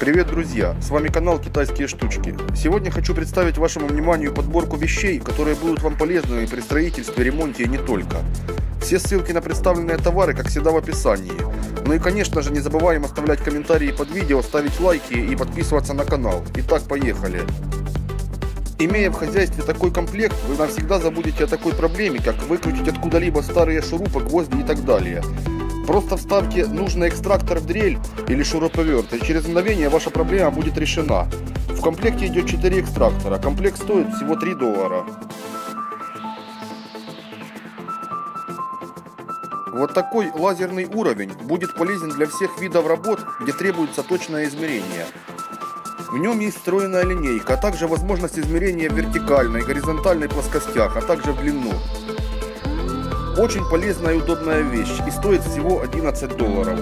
Привет, друзья! С вами канал Китайские штучки. Сегодня хочу представить вашему вниманию подборку вещей, которые будут вам полезны при строительстве, ремонте и не только. Все ссылки на представленные товары, как всегда, в описании. Ну и, конечно же, не забываем оставлять комментарии под видео, ставить лайки и подписываться на канал. Итак, поехали! Имея в хозяйстве такой комплект, вы навсегда забудете о такой проблеме, как выкрутить откуда-либо старые шурупы, гвозди и так далее. Просто вставьте нужный экстрактор в дрель или шуруповерт, и через мгновение ваша проблема будет решена. В комплекте идет 4 экстрактора. Комплект стоит всего 3 доллара. Вот такой лазерный уровень будет полезен для всех видов работ, где требуется точное измерение. В нем есть встроенная линейка, а также возможность измерения в вертикальной, горизонтальной плоскостях, а также в длину. Очень полезная и удобная вещь и стоит всего 11 долларов.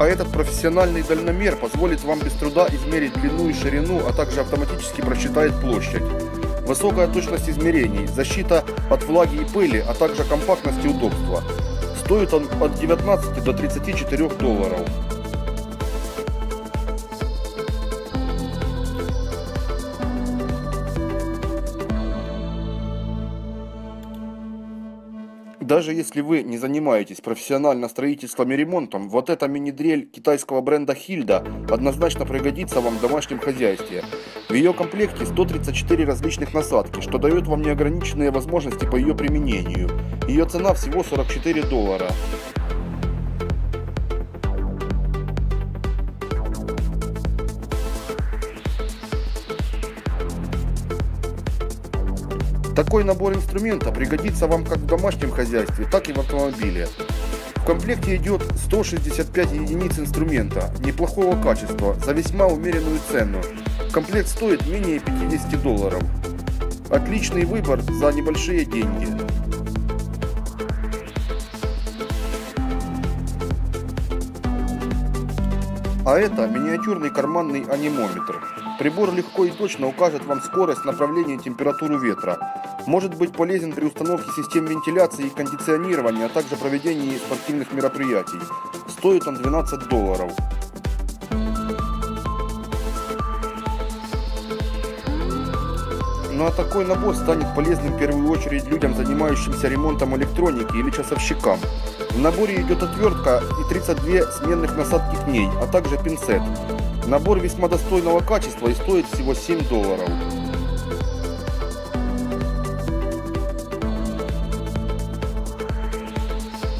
А этот профессиональный дальномер позволит вам без труда измерить длину и ширину, а также автоматически просчитает площадь. Высокая точность измерений, защита от влаги и пыли, а также компактность и удобство. Стоит он от 19 до 34 долларов. Даже если вы не занимаетесь профессионально строительством и ремонтом, вот эта мини-дрель китайского бренда Хильда однозначно пригодится вам в домашнем хозяйстве. В ее комплекте 134 различных насадки, что дает вам неограниченные возможности по ее применению. Ее цена всего 44 доллара. Такой набор инструмента пригодится вам как в домашнем хозяйстве, так и в автомобиле. В комплекте идет 165 единиц инструмента, неплохого качества, за весьма умеренную цену. Комплект стоит менее 50 долларов. Отличный выбор за небольшие деньги. А это миниатюрный карманный анимометр. Прибор легко и точно укажет вам скорость, направление и температуру ветра. Может быть полезен при установке систем вентиляции и кондиционирования, а также проведении спортивных мероприятий. Стоит он 12 долларов. Ну а такой набор станет полезным в первую очередь людям, занимающимся ремонтом электроники или часовщикам. В наборе идет отвертка и 32 сменных насадки к ней, а также пинцет. Набор весьма достойного качества и стоит всего 7 долларов.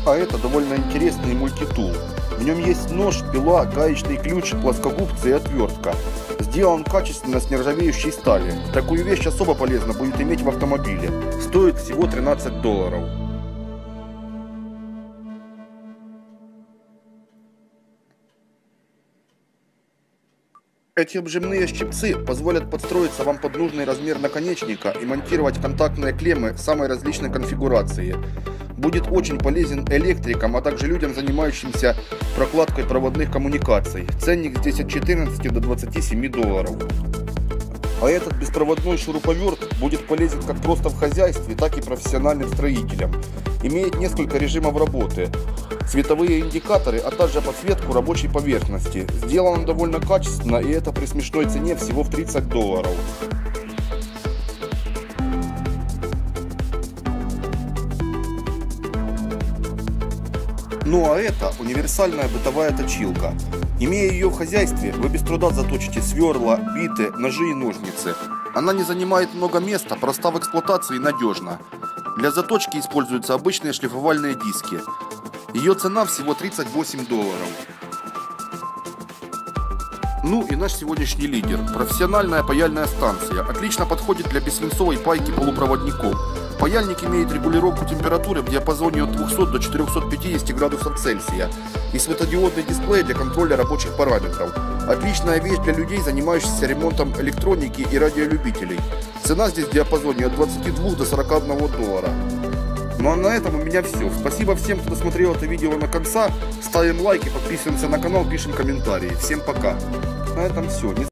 А это довольно интересный мультитул. В нем есть нож, пила, гаечный ключ, плоскогубцы и отвертка. Сделан качественно с нержавеющей стали. Такую вещь особо полезно будет иметь в автомобиле. Стоит всего 13 долларов. Эти обжимные щипцы позволят подстроиться вам под нужный размер наконечника и монтировать контактные клеммы самой различной конфигурации. Будет очень полезен электрикам, а также людям, занимающимся прокладкой проводных коммуникаций. Ценник здесь от 14 до 27 долларов. А этот беспроводной шуруповерт будет полезен как просто в хозяйстве, так и профессиональным строителям. Имеет несколько режимов работы световые индикаторы, а также подсветку рабочей поверхности. Сделано довольно качественно и это при смешной цене всего в 30 долларов. Ну а это универсальная бытовая точилка. Имея ее в хозяйстве, вы без труда заточите сверла, биты, ножи и ножницы. Она не занимает много места, проста в эксплуатации и надежна. Для заточки используются обычные шлифовальные диски. Ее цена всего 38 долларов. Ну и наш сегодняшний лидер. Профессиональная паяльная станция. Отлично подходит для бессвинцовой пайки полупроводников. Паяльник имеет регулировку температуры в диапазоне от 200 до 450 градусов Цельсия и светодиодный дисплей для контроля рабочих параметров. Отличная вещь для людей, занимающихся ремонтом электроники и радиолюбителей. Цена здесь в диапазоне от 22 до 41 доллара. Ну а на этом у меня все. Спасибо всем, кто досмотрел это видео на конца. Ставим лайки, подписываемся на канал, пишем комментарии. Всем пока. На этом все.